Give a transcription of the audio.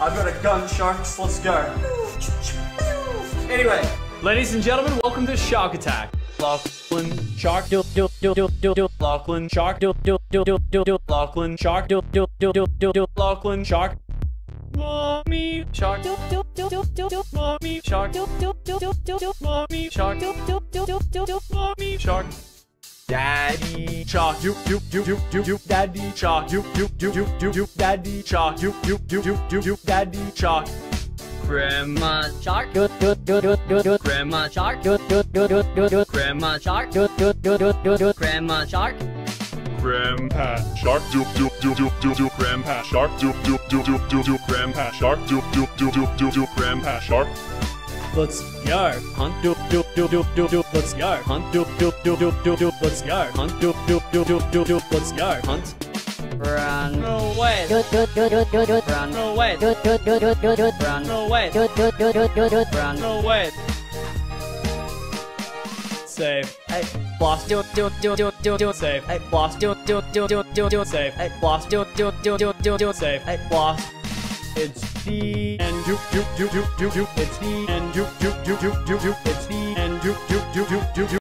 I've got a gun, sharks. Let's go. Anyway, Ladies and gentlemen, welcome to Shark Attack. Lachlan Shark do do do do do do Lachlan Shark do do do do do do Lachlan Shark do do do do do do Lachlan Shark Mommy Shark do do do do do do Mommy Shark do do do do do do Mommy Shark do do do do do do Mommy Shark Daddy Shark you you you you you you Daddy Shark you you you you you you Daddy Shark you you you you you you Daddy Shark Grandma Shark do do do do do do Grandma Shark do do do do do do Grandma Shark do do do do do do Grandma Shark Grandpa Shark do do do do do do Grandpa Shark do do do do do do Grandpa Shark do do do do do do Grandpa Shark Let's go. Hunt do do do do do do. Let's go. Hunt do do do do do do. Let's go. Hunt do do do do do do. Let's go. Hunt. Run away. do do do do do do Run away. do do do do do do Run away. do do do do do do Run away. Save. Hey, blast. Do do do do do do. Save. Hey, blast. Do do do do do do. Save. Hey, blast. Do do do do do do. Save. Hey, blast. It's the and you you you you you you. It's the and you you you you you you. It's the and you you you you you.